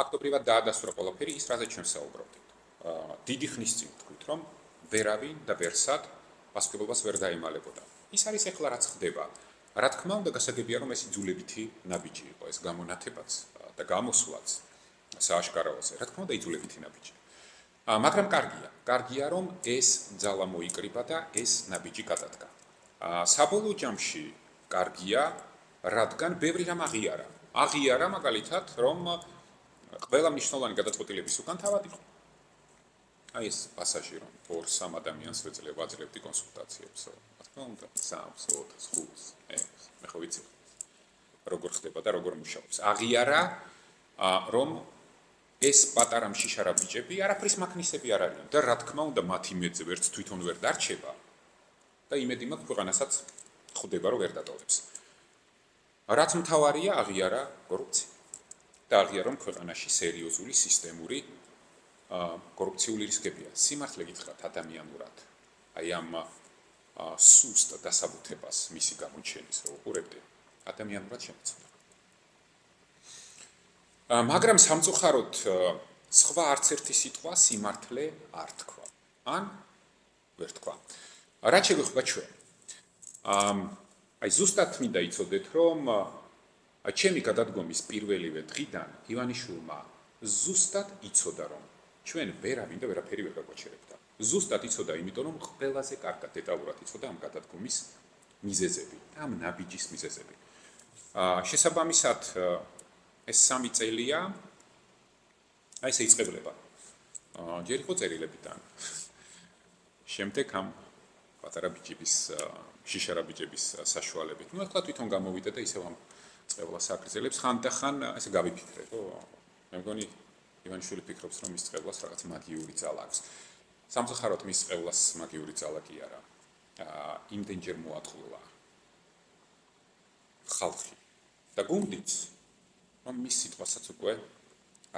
ფაქტობრივად დაადასტურა ყველაფერი ის, რაზეც ჩვენ საუბრობთ. აა დიდი ხნის წინ თქვით, რომ ვერავინ და ვერსად პასუხისმგებლობას ვერ დაემალებოდა. ის არის ახლა რაც ხდება. რა თქმა უნდა, გასაგებია რომ ეს იძულებითი ნაბიჯი იყო, ეს გამონათებაც და გამოსვლაც სააშკარაოზე. რა თქმა უნდა, იძულებითი ნაბიჯი. აა მაგრამ კარგია, კარგია რომ ეს ძალა მოიკრიბა და ეს ნაბიჯი გადადგა. აა საბოლოო ჯამში კარგია, რადგან ბევრი რამ აღიარა. აღიარა მაგალითად, რომ ყველა მნიშვნელოვანი გადაწყვეტილების უკან თავად იყო. აი ეს პასაჟი რომ ორ სამ ადამიანს ვეძლებ ვაძლევდი კონსულტაციებს. რა თქმა უნდა, სამს, ოთხს, ხუთს, ექვს, მე ხო ვიცი. როგორ ხდება და როგორ მუშაობს. აღიარა რომ ეს პატარა მშიშარა ბიჭები არაფრის მაქნისები არ არიან და რა თქმა უნდა მათი მეძე ვერც თვითონ ვერ დარჩება და იმედი მაქვს ქვეყანასაც ხვდება რომ ვერ დატოვებს. რაც მთავარია აღიარა კორუფცია. და აღიარა რომ ქვეყანაში სერიოზული სისტემური კორუფციული რისკებია. სიმართლე გითხრათ ადამიანურად. აი ამ სუსტ დასაბუთებას მისი გამოჩენის უყურებდი, ადამიანურად შემეცოდა. მაგრამ სამწუხაროდ სხვა არც ერთი სიტყვა სიმართლე არ თქვა. ან ვერ თქვა. რა შეგვიხება ჩვენ? აი ზუსტად მინდა იცოდეთ, რომ ჩემი გადადგომის პირველივე დღიდან ივანიშვილმა ზუსტად იცოდა, რომ ჩვენ ვერავინ და ვერაფერი ვერ გაგვაჩერებდა. ზუსტად იცოდა, იმიტომ რომ ყველაზე კარგად დეტალურად იცოდა ამ გადადგომის მიზეზები ამ ნაბიჯის მიზეზები. აა შესაბამისად ეს სამი წელია აი ესე იწყებლება. აა ჯერ იყო წერილებიდან. შემდეგ ამ პატარა ბიჭების შიშარა ბიჭების საშუალებით. ნუ ახლა თვითონ გამოვიდა და ისევ ამ წევლას აკრძელებს ხანდახან ესე გავიფიქრე, ხო? მე მგონი ივანიშვილი ფიქრობს, რომ ის წევლას რაღაც მაგიური ძალა აქვს. სამწუხაროდ მის წევლას მაგიური ძალა კი არა. აა იმდენჯერ მოათხოვა ხალხი და გუნდიც რომ მის სიტყვასაც უკვე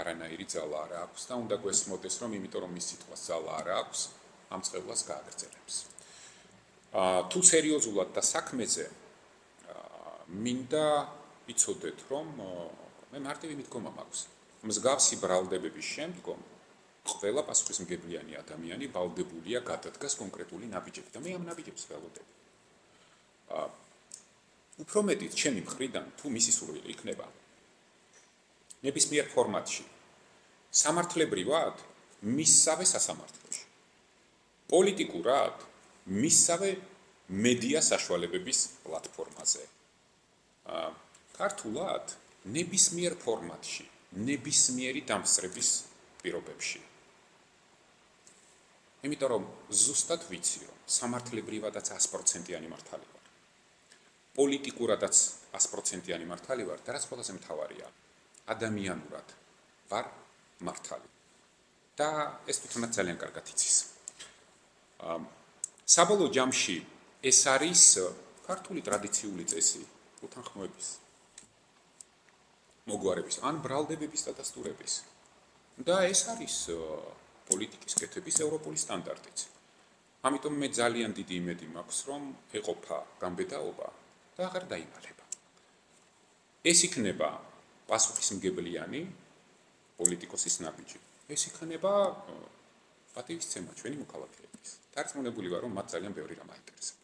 არანაირი ძალა არ აქვს და უნდა გვესმოდეს რომ იმიტომ რომ მის სიტყვას ძალა არ აქვს ამ წევლას გააგრძელებს. აა თუ სერიოზულად და საქმეზე მინდა იცოდეთ რომ მე მარტივი მიდგომა მაქვს. მსგავსი ბრალდებების შემდგომ ყველა პასუხისმგებლიანი ადამიანი ვალდებულია გადადგას კონკრეტული ნაბიჯები და მე ამ ნაბიჯებს ველოდები. აა უფრო მეტიც ჩემი მხრიდან თუ მისი სურვილი იქნება ნებისმიერ ფორმატში სამართლებრივად მისსავე სასამართლოში პოლიტიკურად მისსავე მედია საშუალებების პლატფორმაზე ქართულად ნებისმიერ ფორმატში ნებისმიერი დამსწრების პირობებში. იმიტომ რომ ზუსტად ვიცი რომ სამართლებრივადაც 100%-იანი მართალი ვარ. პოლიტიკურადაც 100%-იანი მართალი ვარ და რაც ყველაზე მთავარია, ადამიანურად ვარ მართალი. და ეს თვითონაც ძალიან კარგად იცის. აა საბოლოო ჯამში ეს არის ქართული ტრადიციული წესი უთანხმოების მოგვარების ან ბრალდებების დადასტურების და ეს არის პოლიტიკის კეთების ევროპული სტანდარტიც. ამიტომ მე ძალიან დიდი იმედი მაქვს, რომ ეყოფა გამბედაობა და აღარ დაიმალება. ეს იქნება პასუხისმგებლიანი პოლიტიკოსის ნაბიჯი. ეს იქნება პატივისცემა ჩვენი მოქალაქეების. დარწმუნებული ვარ, რომ მათ ძალიან ბევრი რამ აინტერესებს.